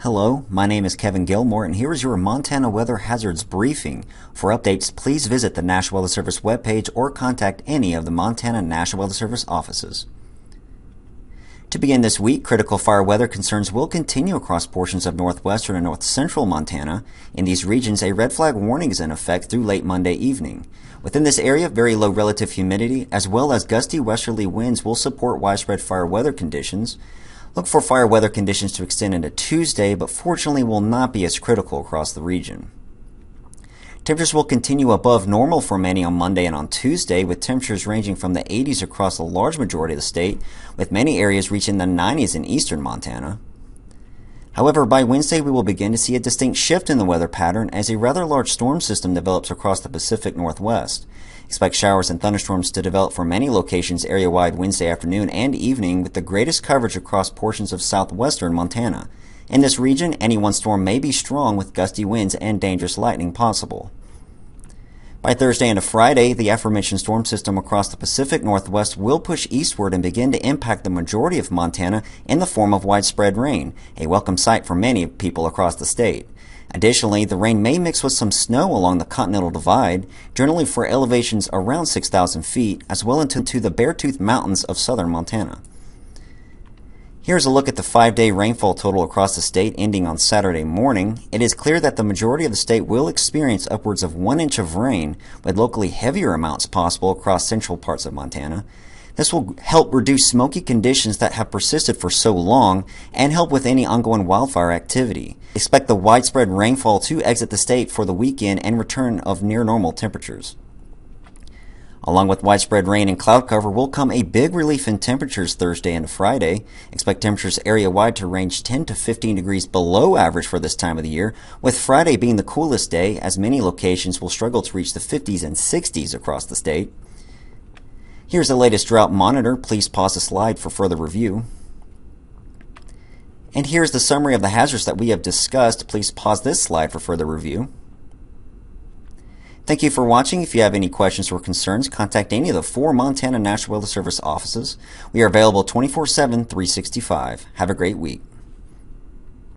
Hello, my name is Kevin Gilmore, and here is your Montana Weather Hazards Briefing. For updates, please visit the National Weather Service webpage or contact any of the Montana National Weather Service offices. To begin this week, critical fire weather concerns will continue across portions of northwestern and north central Montana. In these regions, a red flag warning is in effect through late Monday evening. Within this area, very low relative humidity as well as gusty westerly winds will support widespread fire weather conditions. Look for fire weather conditions to extend into Tuesday, but fortunately will not be as critical across the region. Temperatures will continue above normal for many on Monday and on Tuesday, with temperatures ranging from the 80s across a large majority of the state, with many areas reaching the 90s in eastern Montana. However, by Wednesday, we will begin to see a distinct shift in the weather pattern as a rather large storm system develops across the Pacific Northwest. Expect showers and thunderstorms to develop for many locations area wide Wednesday afternoon and evening, with the greatest coverage across portions of southwestern Montana. In this region, any one storm may be strong with gusty winds and dangerous lightning possible. By Thursday into Friday, the aforementioned storm system across the Pacific Northwest will push eastward and begin to impact the majority of Montana in the form of widespread rain, a welcome sight for many people across the state. Additionally, the rain may mix with some snow along the Continental Divide, generally for elevations around 6,000 feet, as well into the Beartooth Mountains of southern Montana. Here's a look at the five day rainfall total across the state ending on Saturday morning. It is clear that the majority of the state will experience upwards of one inch of rain, with locally heavier amounts possible across central parts of Montana. This will help reduce smoky conditions that have persisted for so long and help with any ongoing wildfire activity. Expect the widespread rainfall to exit the state for the weekend and return of near normal temperatures. Along with widespread rain and cloud cover will come a big relief in temperatures Thursday and Friday. Expect temperatures area wide to range 10 to 15 degrees below average for this time of the year, with Friday being the coolest day as many locations will struggle to reach the 50s and 60s across the state. Here's the latest drought monitor. Please pause the slide for further review. And here's the summary of the hazards that we have discussed. Please pause this slide for further review. Thank you for watching. If you have any questions or concerns, contact any of the four Montana National Weather Service offices. We are available 24 7, 365. Have a great week.